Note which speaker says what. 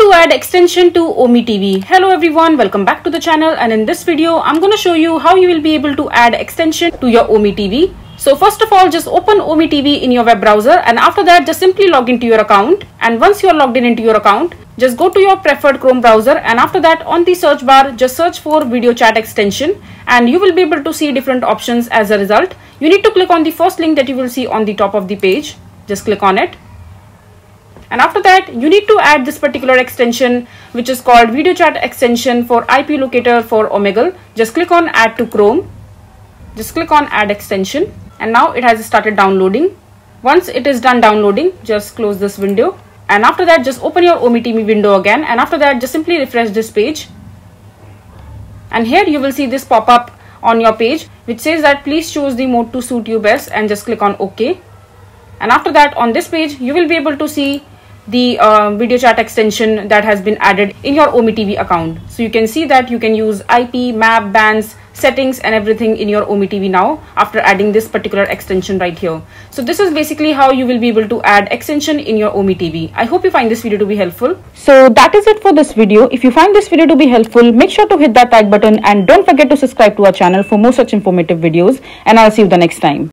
Speaker 1: to add extension to Ome TV. Hello everyone, welcome back to the channel and in this video I'm going to show you how you will be able to add extension to your Ome TV. So first of all just open Ome TV in your web browser and after that just simply log into your account and once you are logged in into your account just go to your preferred Chrome browser and after that on the search bar just search for video chat extension and you will be able to see different options as a result. You need to click on the first link that you will see on the top of the page. Just click on it and after that you need to add this particular extension which is called video chat extension for IP locator for Omegle. Just click on add to Chrome. Just click on add extension. And now it has started downloading. Once it is done downloading just close this window. And after that just open your OmeTV window again. And after that just simply refresh this page. And here you will see this pop up on your page which says that please choose the mode to suit you best and just click on OK. And after that on this page you will be able to see the uh, video chat extension that has been added in your Ome TV account. So you can see that you can use IP, map, bands, settings and everything in your Ome TV now after adding this particular extension right here. So this is basically how you will be able to add extension in your Ome TV. I hope you find this video to be helpful. So that is it for this video. If you find this video to be helpful, make sure to hit that like button and don't forget to subscribe to our channel for more such informative videos and I'll see you the next time.